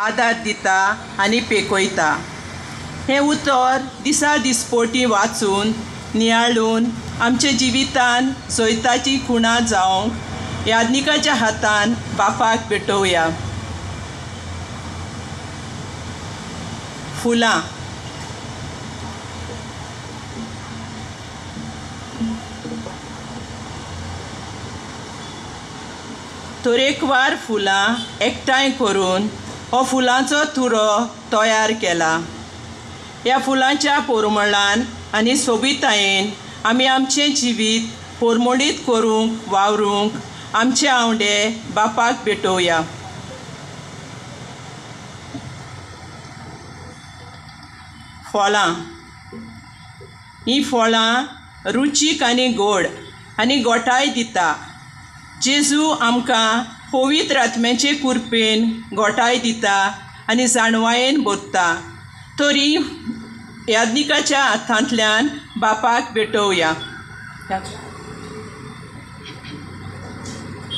आदार दिता आनी पेकयता. हें उतर दिसा दिसपोटी वाचून नियाळून आमच्या जिवितान सोयताची खुणां जावंक याज्ञिकाच्या हातान बापाक पेटोवया फुलां. तरेकवार फुलां एकठांय करून हो फुलांचो तुरो तयार केला. ह्या फुलांच्या पोरमळान आनी सोबितायेन आमी आमचें जिवीत पोरमोडीत करूंक वावरूंक आमचे आवडे बापाक भेटोवया. फळां. हीं फळां रुचीक आनी गोड आनी गोठाय दिता. जेजू आमकां पवित्र आत्म्याचे कुरपेन गोठाय दिता आनी जाणवायेन भरता तरी याज्ञिकाच्या हातांतल्यान बापाक भेटोवया.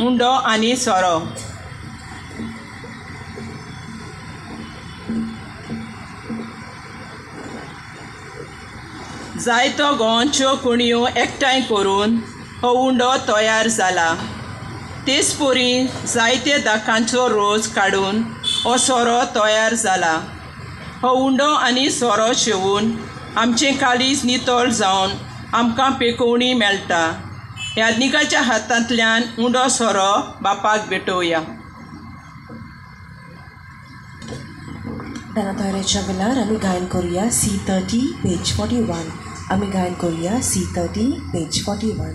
उंडो आनी सोरो. जायतो गोंच्यो कुणयो एकठांय करून हो उंडो तयार जाला. तेच पोरी जायते दाकांचो रोस काडून हो सोरो तयार जाला. हो उंडो आनी सोरो शेवून आमचें काळीज नितळ जावन आमकां पेकोवणी मेळटा. याज्ञिकाच्या हातांतल्यान उंडो सोरो बापाक भेटोवया. दानातळ्याच्या वेळार आमी गायन करुया C thirty page forty one आमी गायन करुया C thirty page forty one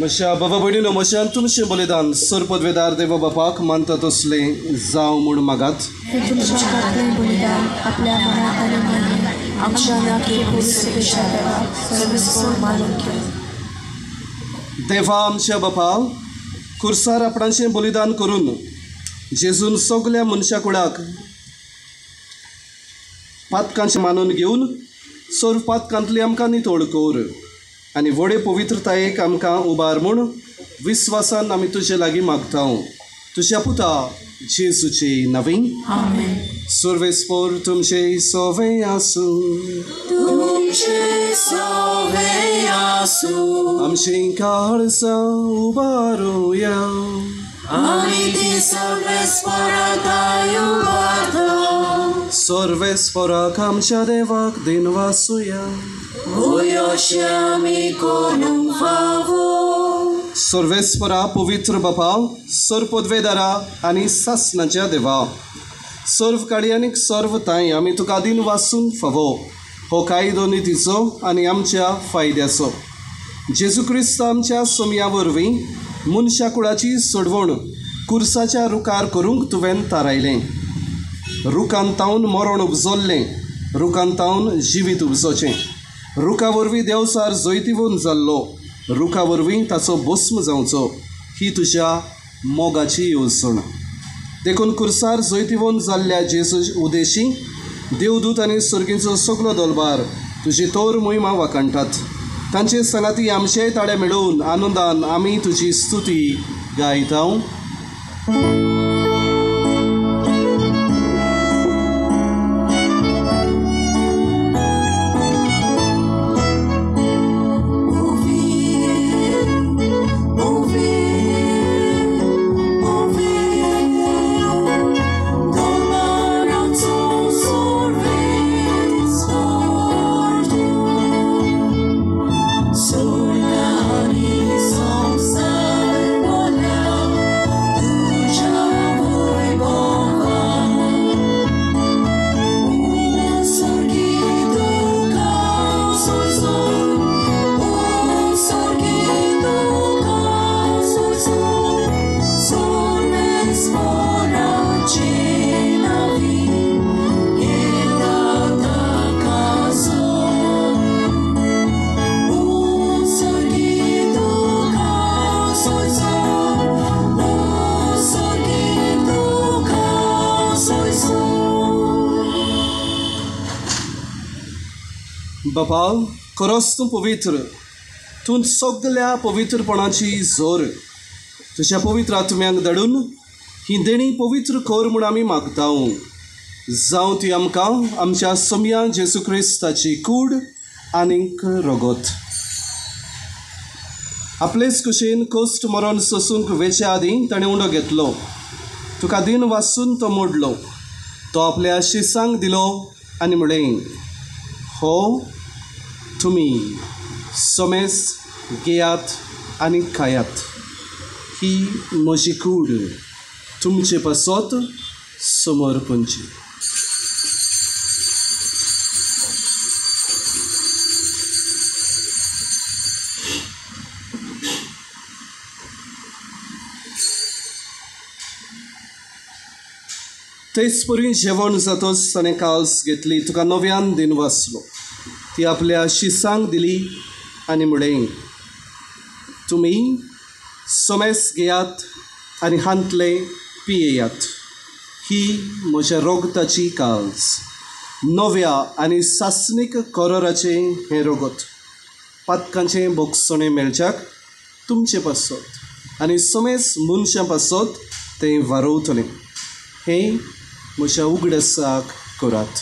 म्हज्या बाबा भयणीनो म्हज्यान तुमचें बलिदान सर पदवेदार देव बापाक मानता तसले जावं म्हूण मागात हे तुमच्या हातातले बलिदान आपल्या मनात आणि मनाने आमच्या नाके पुरुषेच्या सर्वस्व मानून घे देवा आमच्या बापा खुर्सार आपणाचें बलिदान करून जेजून सगल्या मनशा कुळाक पातकांचे मानून घेवन सर्व पातकांतली आमकां नितोड कोर आनी व्हडे पवित्रतायेक आमकां उबार म्हूण विस्वासान आमी तुजे लागीं मागता तुज्या पुता जेजूचे नवी सर्वेस्पोर तुमचे सोवे आसूं आमचें काळजा उबारुया सर्वेस्पराक आमच्या देवाक दिन वासुया सर्वेस्परा पवित्र बापा सर पदवेदारा आनी सासनाच्या देवा सर्व काडी आनीक सर्व ताई आमी तुका दिन वाचून फावो. हो कायदो नितीचो आनी आमच्या फायद्याचो. जेजू क्रिस्त आमच्या सोमया वरवीं मनशा कुळाची सोडवण कुर्साच्या रुकार करूंक तुवें थारायलें रुखांतावन मरण उपजोल्लें रुखांतावन जिवीत उपजोचें. रुखा वरवीं देवसार जैतिवून जाल्लो रुखा वरवीं ताचो भस्म जावचो ही तुज्या मोगाची येवजण. देखून कुर्सार जैतिवून जाल्ल्या जेजू उदेशी देवदूत आनी सर्गींचो सगलो दलबार तुजी तोर मोहिमा वाकाणटात तांचे संगाती आमचेय ताडे मेळोवन आनंदान आमी तुजी स्तुती गायता बाबा खरोच तूं पवित्र तूं सगल्या पवित्रपणाची जोर. तुज्या पवित्र आत्म्यांक धाडून ही देणी पवित्र कर म्हूण आमी मागता जावं ती आमकां आमच्या समया जेसू क्रिस्ताची कूड आनीक रगत. आपलेच कुशीन कश्ट मरण सोसूंक वेचे आदीं ताणें उंडो घेतलो. तुका दिन वाचून तो मोडलो. तो आपल्या शिसांक दिलो आनी म्हणलें हो तुमी सोमेस घेयात आनी खायात ही म्हजी कूड तुमचे पासत समर्पणची तेच परी जेवण जातोच ताणें काल्स घेतली तुका नव्यान दिन वाचलो ती आपल्या शिसांक दिली आनी म्हणलें तुमी सोमेस घेयात आनी हांतले पियेयात. ही म्हज्या रोगताची काळज नव्या आनी सासनीक करोराचें हें रोगत. पातकांचें बोगसणें मेळच्याक तुमचे पासत. आनी समेस मनशां पासत तें वारोवतलें हें म्हज्या उगडसाक करात.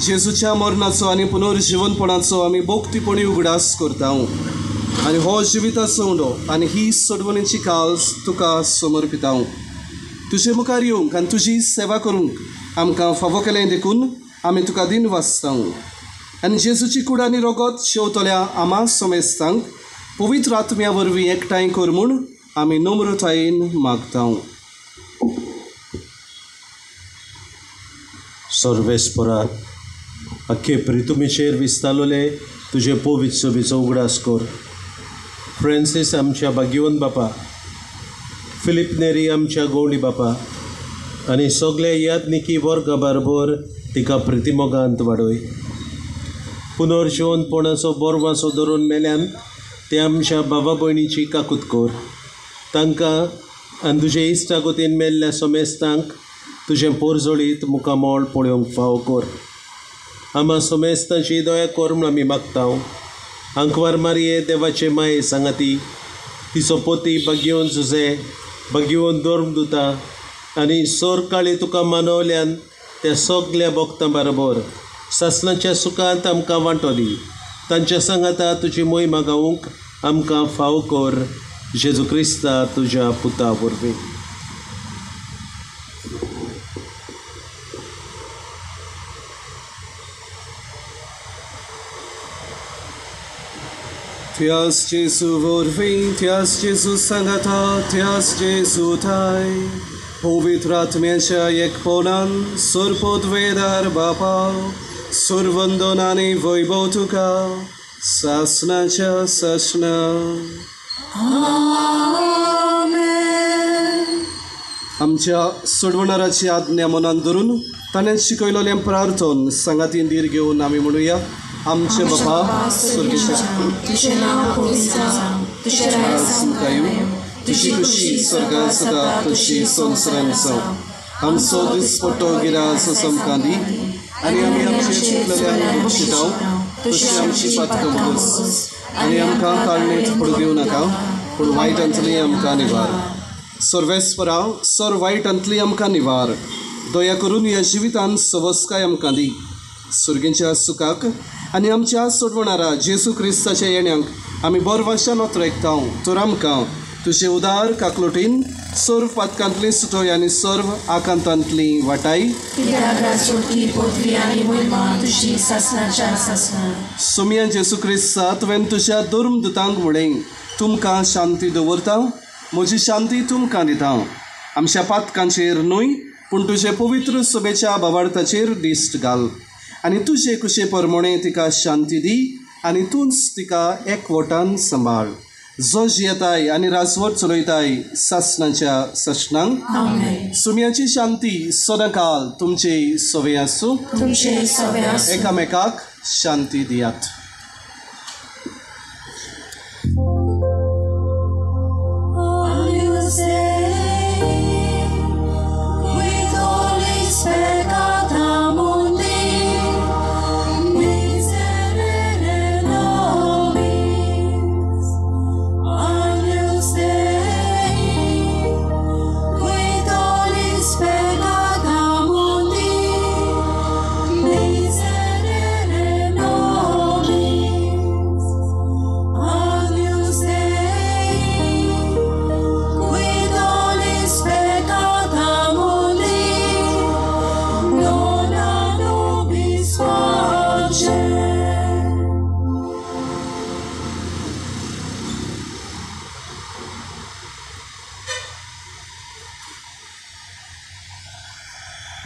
जेजूच्या मरणाचो आनी पुनर्जीवनपणाचो आमी भोक्तीपणी उगडास करता आनी हो जिविताचो उंडो आनी ही सोडवणेची काळज तुका समर्पिता तुजे मुखार येवंक आनी तुजी सेवा करूंक आमकां फावो केलें देखून आमी तुका दिन वाचता आनी जेजूची कूड आनी रोगत शेवतल्या आमा समेस्तांक पवित्र आत्म्या वरवीं एकठांय कर म्हूण आमी नम्रतायेन मागता सर्वेस्परा अख्खे प्रितुमीचेर विस्तालोले तुजे पवित्र सभेचो उगडास कर फ्रांसीस आमच्या भाग्यवंत बापा फिलिप नेरी आमच्या गोंडी बापा आनी सगळे यादनिकी वर्ग बरोबर तिका प्रितिमोगांत वाडय पुनर्जीवनपणाचो बोरवासो धरून मेल्यान ते आमच्या बाबा भयणीची काकूत कोर तांकां आनी तुजे इश्टागोतीन मेल्ल्या समेस्तांक तुजें पोरजोळीत मुखामोळ पळोवंक फाव कर आमा समेस्तांची दया कर म्हूण आमी मागता आंकवार मारये देवाचे माये सांगाती तिचो पोती भाग्यवन झुजे भाग्यवन धर्म दुता आनी सोर काळी तुका मानवल्यान त्या सगल्या भक्तां बरोबर सासणाच्या सुखांत आमकां वांटोली तांच्या सांगाता तुजी मोहिमा गावूंक आमकां फाव कर जेजू क्रिस्ता तुज्या पुता वरवीं Tias Jesu vår vin, tias Jesu sangata, tias Jesu tai. पवित्रात्म्याच्या एकपणान सर्पोद्वेदार बापा सुरवंदनाने वैभव तुका सासनाच्या सासना आमच्या सोडवणाराची आज्ञा मनात धरून ताणें शिकयलोलें प्रार्थन सांगातीन दीर घेवन आमी म्हणुया आमचे बाबा स्वर्गीच्या तुझे नाव पवित्र जावं तुझे राज सुखायू तुझी खुशी स्वर्ग सदा तुझी संवसारान जावं आमचो दिसपट्टो गिरास समकांदी आनी आमी आमचे चुकलेल्यांक शिटाव तशी आमची पातकां भोस आनी आमकां काळणेत पडू दिवं नाका पूण वायटांतली आमकां निवार. सर्वेस्पराव सर वायटांतली आमकां निवार. दया करून ह्या जिवितांत सवस्काय आमकां दी. सुरगेंच्या सुखाक आनी आमच्या सोडवणारा जेसू क्रिस्ताच्या येण्याक आमी बरवाशान वतरेकता तर आमकां तुजे उदार काकलोटीन सर्व पातकांतली सुटोय आनी सर्व आकांतांतली वाटाय सोमिया जेसू क्रिस्ता तुवें तुज्या दुर्म दुतांक म्हणें तुमकां शांती दवरता म्हजी शांती तुमकां दिता. आमच्या पातकांचेर न्हय पूण तुजे पवित्र सभेच्या भावार्थाचेर दिश्ट घाल. आनी तुजे कुशे परमणे तिका शांती दी आनी तूंच तिका एकवटान सांबाळ जो जियेताय आनी राजवट चलयताय सासनाच्या सशनांक सुमयाची शांती सदांकाल तुमचे सवे आसूं तुमचे सवे आसूं एकामेकाक शांती दियात.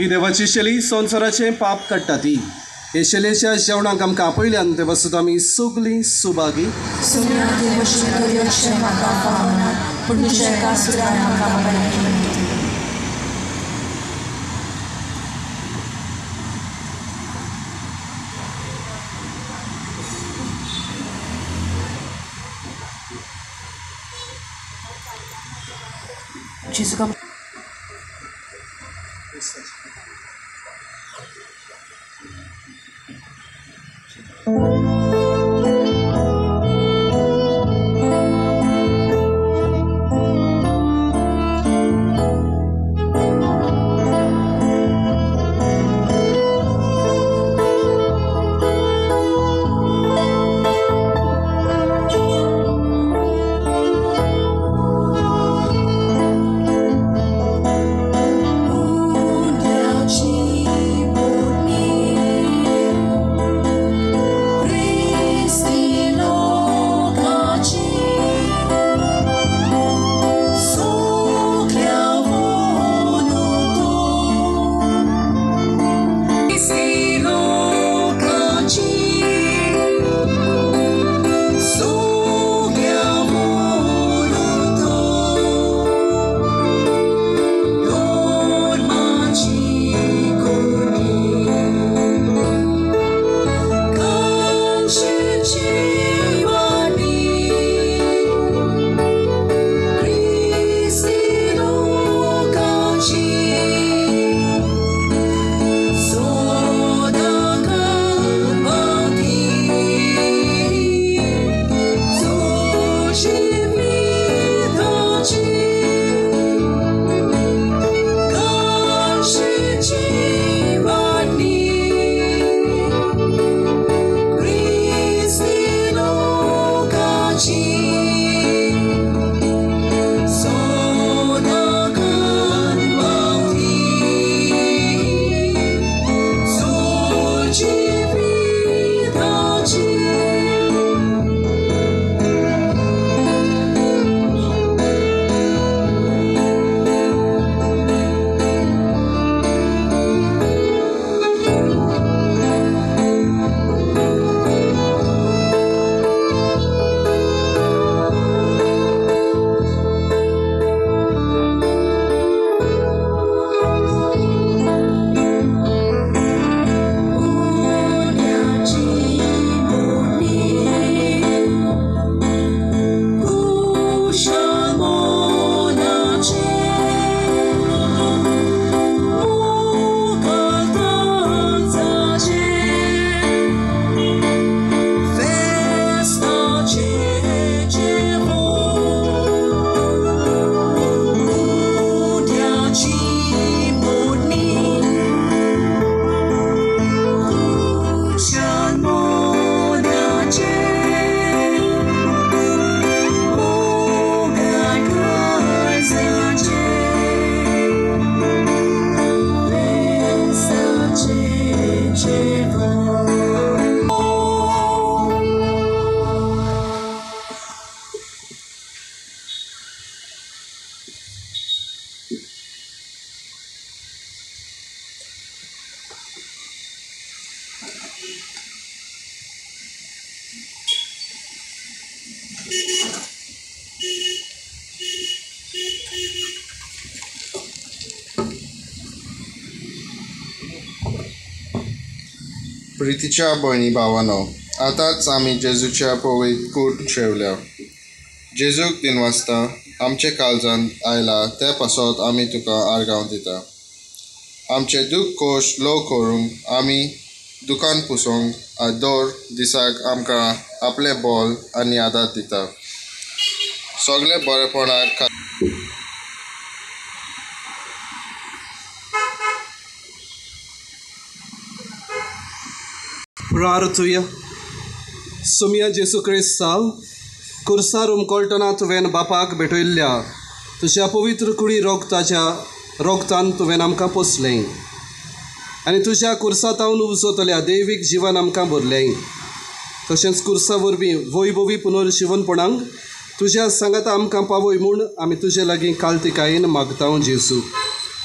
ही देवाची शेली संवसाराचे पाप काडटा ती हे शेलेच्या जेवणाक आमकां आपयल्यान ते सुद्दां आमी सगलीं सुभागी Sumia devotion प्रीतीच्या बहिणी भावानो आताच आम्ही जेजूच्या पवळीत कूट शेवल्या जेजूक तीन वाजता आमचे काळजान आयला ते पासत आम्ही तुका आर्गाव दिता. आमचे दुख कोश लो करून आम्ही दुकान पुसोवंक दर दिसाक आमकां आपले बॉल आनी आदार दिता. सगळे बरेपणाक प्रार्थुया. सुमिया जेसू क्रिस्ताव कुर्सार उमकोळटना तुवें बापाक भेटयल्ल्या. तुज्या पवित्र कुडी रोगताच्या रोगतान तुवें आमकां पोसलें. आनी तुज्या कुर्सातावन उजवतल्या दैवीक जिवन आमकां भरलें. तशेंच कुर्सा वरवीं वैभवी पुनर्जीवनपणांक तुज्या सांगात आमकां पावय म्हूण आमी तुजे लागीं कालतिकायेन मागता जेसू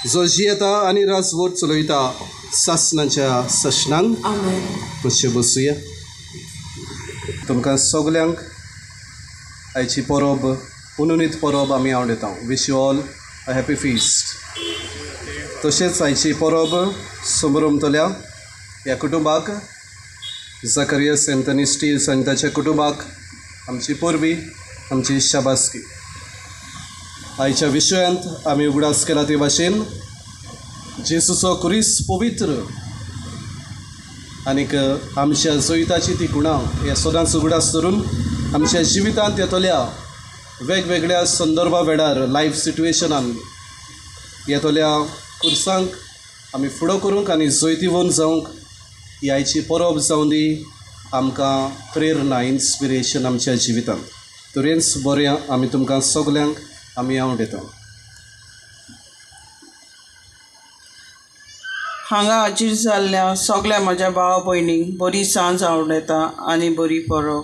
जो जियेता आनी रासवट चलयता सासनाच्या सशनांक Amen. मातशें बसुया. तुमकां सगल्यांक आयची परब उनुनीत परब आमी आवडयता wish you all a happy feast तशेंच आयची परब समरमतल्या ह्या कुटुंबाक झकरियस एंथनी स्टील्स आनी ताच्या कुटुंबाक आमची परबी आमची शाबासकी. आयच्या विशयांत आमी उगडास केला ते भाशेन जेसूचो क्रिस पवित्र आनीक आमच्या जैताची ती गुणां हे सदांच उगडास धरून आमच्या जिवितांत येतल्या वेगवेगळ्या संदर्भा वेळार लायफ सिट्युएशनान येतल्या कुर्सांक आमी फुडो करूंक आनी जैतिवून जावंक ही आयची परब जावन दी आमकां प्रेरणा इन्स्पिरेशन आमच्या जिवितांत. तुरेंच बरें आमी तुमकां सगल्यांक आमी आवडयता हांगा हाजीर जाल्ल्या सगल्या म्हज्या भाव भयणींक बरी सांज आवडटा आनी बरी परब.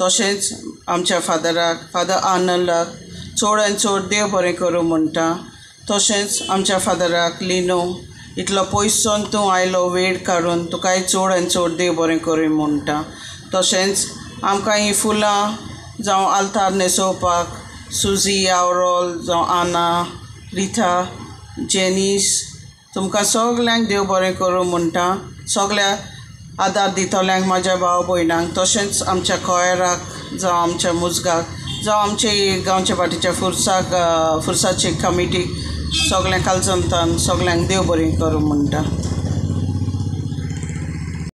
तशेंच आमच्या फादराक फादर आनंदाक चड आनी चड देव बरें करूं म्हणटा. तशेंच आमच्या फादराक लिनो इतलो पयसोन तूं आयलो वेळ काडून तुकाय चड आनी चड देव बरें करूं म्हणटा. तशेंच आमकां हीं फुलां जावं आल्तार न्हेसोवपाक सुजी आवरोल जावं आना रिथा जेनीस तुमकां सगल्यांक देव बरें करूं म्हणटा. सगल्या आदार दितल्यांक म्हाज्या भाव भयणांक तशेंच आमच्या कोयराक जावं आमच्या मुजगाक जावं आमचे गांवच्या फाटीच्या फुरसाक अ, फुरसाचे कमिटीक सगल्या कालचंतान सगल्यांक देव बरें करूं म्हणटा